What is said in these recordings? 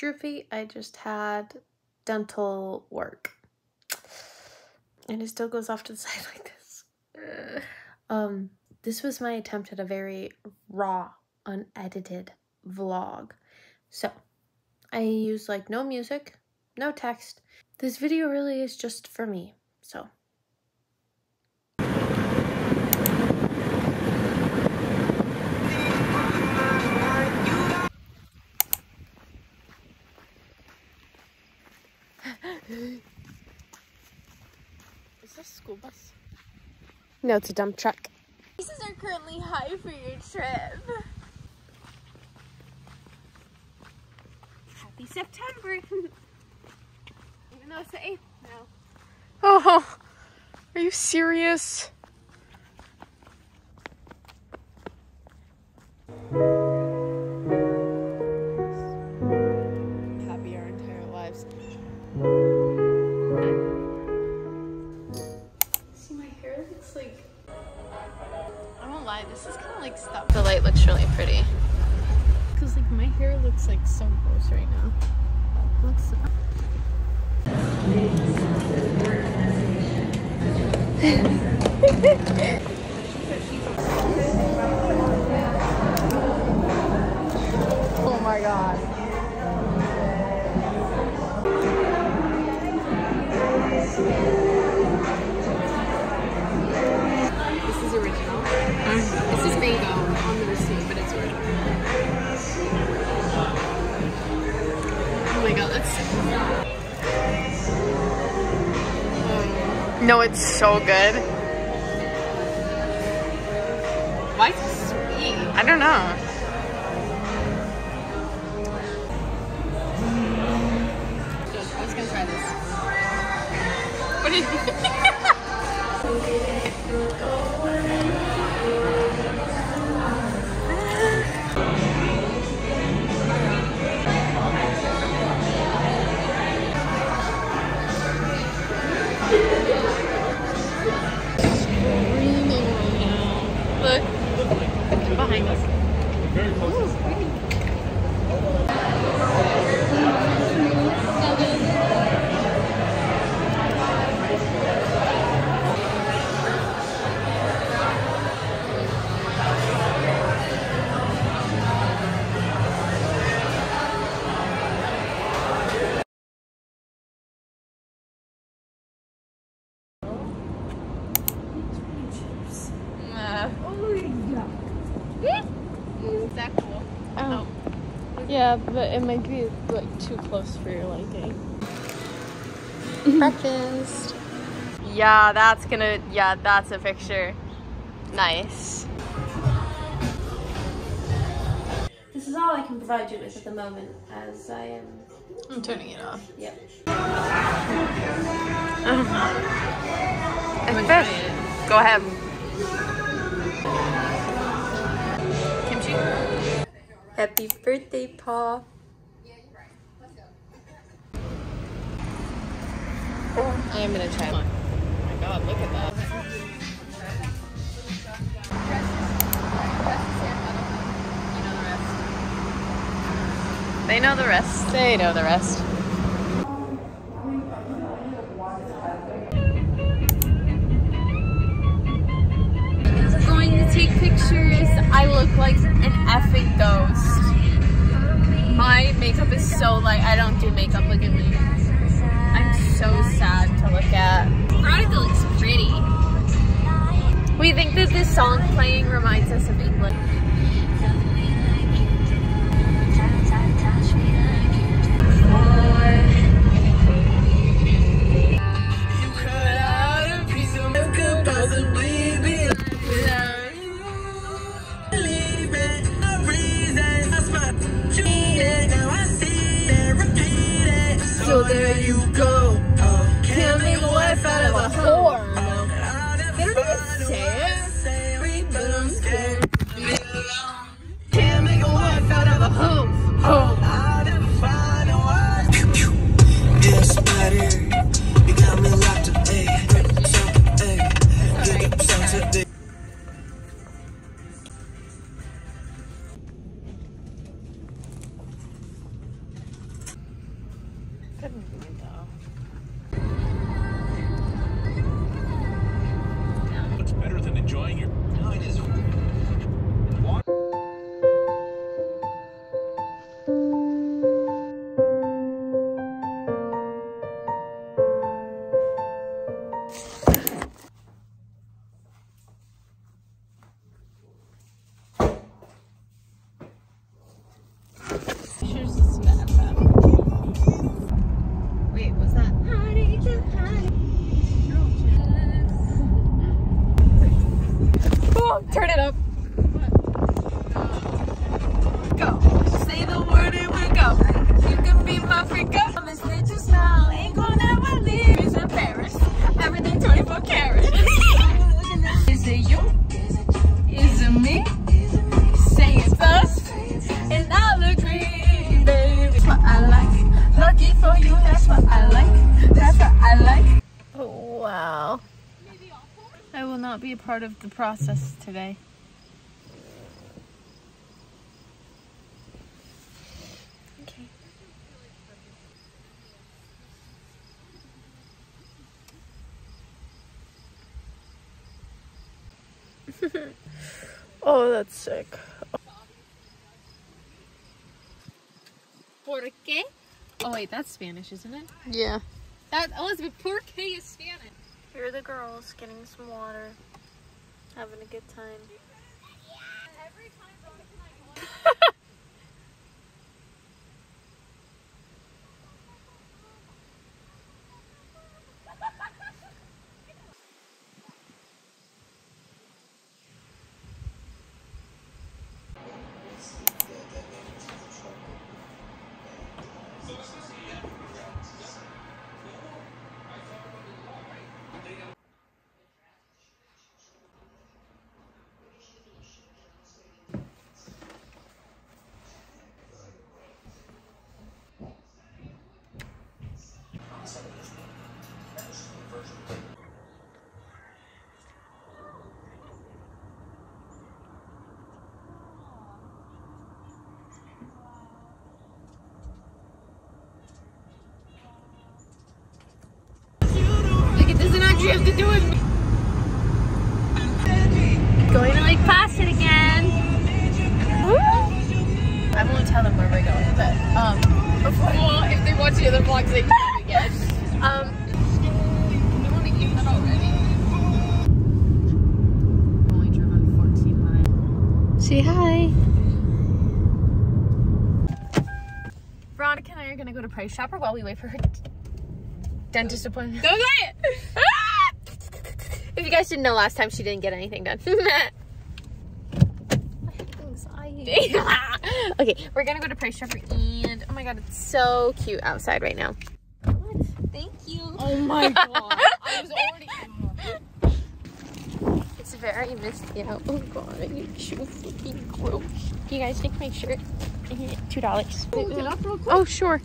droopy. I just had dental work. And it still goes off to the side like this. Um, this was my attempt at a very raw, unedited vlog. So, I use like no music, no text. This video really is just for me. So, Is this school bus? no, it's a dump truck. Prices are currently high for your trip. Happy September. Even though it's the 8th now. Oh, are you serious? Happy our entire lives. See, my hair looks like. I won't lie, this is kind of like stuff. The light looks really pretty. Because, like, my hair looks like so gross right now. Looks. So good. Why is it sweet? I don't know. Good. I was gonna try this. What you Look. Behind Yeah, but it might be like too close for your liking. Breakfast. Yeah, that's gonna. Yeah, that's a picture. Nice. This is all I can provide you with at the moment, as I am. I'm turning it off. Yep. I'm gonna try it. Go ahead. Kimchi? Happy birthday, Paul. I am gonna try it. Oh my god, look at that. They know the rest. They know the rest. Like an effing ghost. My makeup is so light. I don't do makeup. Look at me. I'm so sad to look at. Veronica looks pretty. We think that this song playing reminds us of England. Turn it up. Not be a part of the process today. Okay. oh, that's sick. Por qué? Oh wait, that's Spanish, isn't it? Yeah. That Elizabeth, por qué is Spanish. Here are the girls getting some water, having a good time. Like doesn't have to do with me. Going to Lake Placid again. I won't tell them where we're going, but um, well, if they watch the other vlogs, they can again. Um, I want to eat that already. Only driven 14 miles. Say hi. Veronica and I are gonna go to Price Chopper while we wait for her dentist appointment. Don't say it! if you guys didn't know, last time she didn't get anything done. Okay, we're gonna go to Price Chopper and oh my god, it's so cute outside right now. Thank you. Oh my god! I was already. It's very misty out. Oh god, you're so fucking gross. Can you guys take my shirt? Two dollars. Oh, Look it up real oh, quick. Oh sure.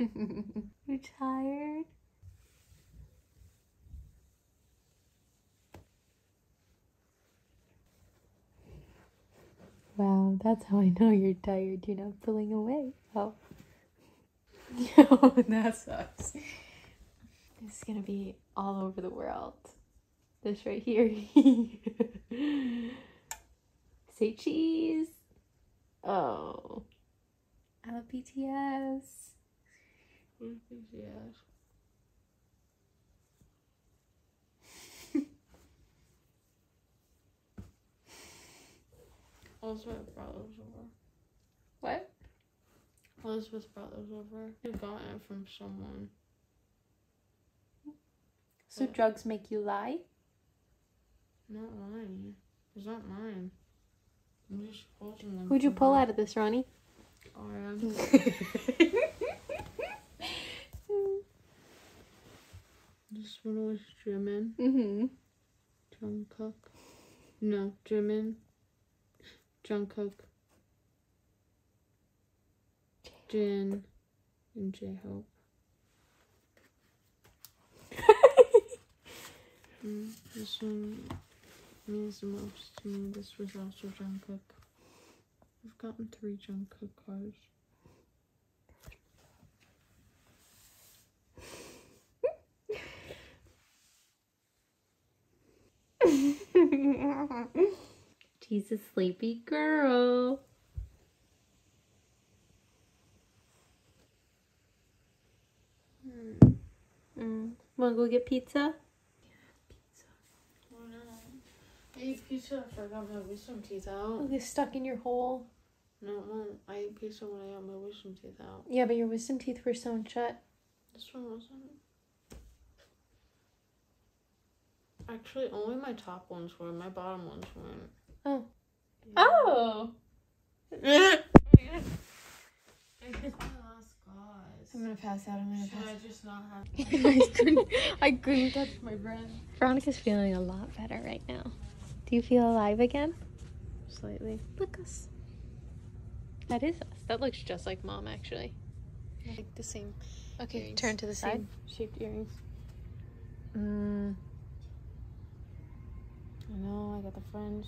you tired? Wow, that's how I know you're tired. You're not pulling away. Oh. oh, that sucks. This is gonna be all over the world. This right here. Say cheese. Oh. I love BTS. Where's BTS? Elizabeth brought those over. What? Elizabeth brought those over. You got it from someone. So drugs make you lie? Not mine. It's not mine. I'm just holding them. Who'd you pull out of this, Ronnie? RM. This one was Jimin. mm-hmm. Jungkook. No, Jimin. Jungkook. Jin. And J Hope. Mm, this one means the most to me. This was also Jungkook. I've gotten three Jungkook cards. She's a sleepy girl. Mm. Wanna go get pizza? Oh no. I ate pizza. I forgot my wisdom teeth out. Oh, it's stuck in your hole. No, it won't. I ate pizza when I got my wisdom teeth out. Yeah, but your wisdom teeth were sewn shut. This one wasn't. Actually, only my top ones were. My bottom ones weren't. Oh. Yeah. Oh! I'm gonna pass out. I'm gonna Should pass. I just not have? I couldn't. I couldn't touch my breath. Veronica's feeling a lot better right now. Do you feel alive again? Slightly. Look us. That is us. That looks just like mom, actually. Like the same. Okay, Earrings. turn to the side. Same shaped earrings. Mm. I know. I got the French.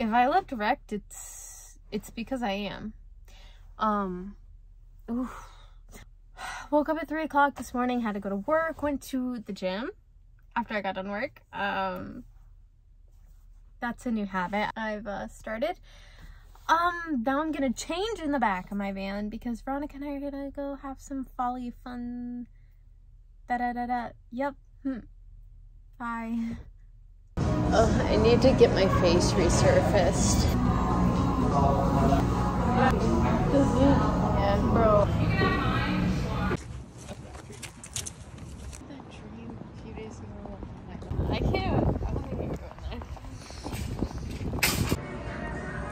If I looked wrecked, it's it's because I am. Um. Woke up at three o'clock this morning. Had to go to work. Went to the gym after I got done work. Um, that's a new habit I've uh, started. Um, now I'm gonna change in the back of my van because Veronica and I are gonna go have some folly fun. Da da da da. Yep. Hmm. Bye. Oh, I need to get my face resurfaced. Yeah, bro. That dream a few days ago. Oh my god. I can't. I don't think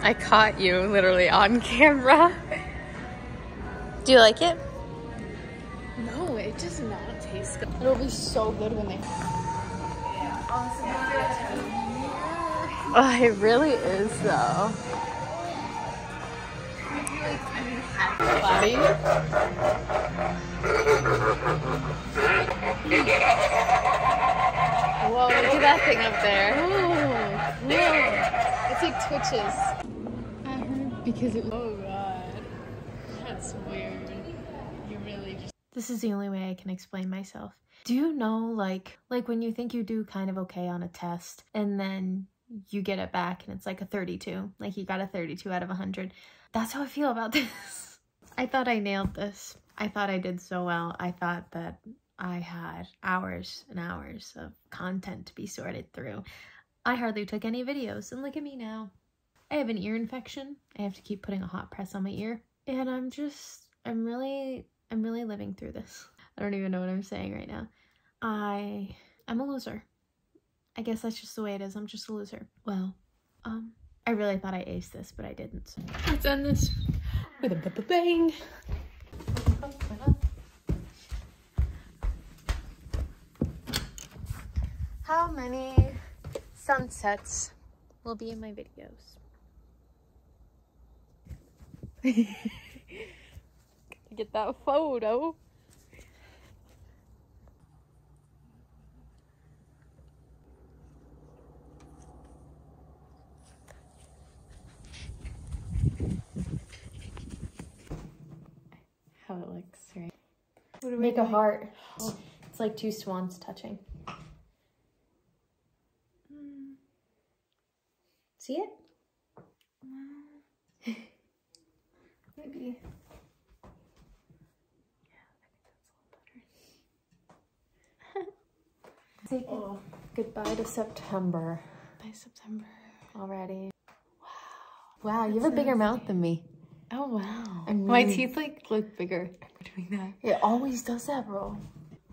I caught you literally on camera. Do you like it? No, it does not taste good. It'll be so good when they. Oh, it really is though. Whoa, look at that thing up there. It's like twitches. I heard because it. Oh god, that's weird. You really just. This is the only way I can explain myself. Do you know like like when you think you do kind of okay on a test and then you get it back and it's like a 32, like you got a 32 out of 100. That's how I feel about this. I thought I nailed this. I thought I did so well. I thought that I had hours and hours of content to be sorted through. I hardly took any videos and look at me now. I have an ear infection. I have to keep putting a hot press on my ear. And I'm just I'm really I'm really living through this. I don't even know what I'm saying right now. I I'm a loser. I guess that's just the way it is. I'm just a loser. Well, um, I really thought I aced this, but I didn't. So let's end this with a b- bang. How many sunsets will be in my videos? Get that photo. How it looks, right? Make a heart. It's like two swans touching. See it? Maybe. Say Oh. Goodbye to September By September. already. Wow. Wow, you have a bigger mouth than me. Oh wow. I'm My teeth like look bigger after doing that. It always does that, bro.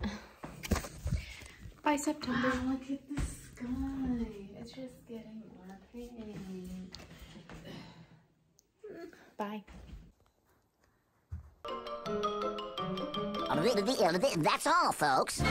By September. look at the sky. It's just getting more pretty. Bye. That's all, folks.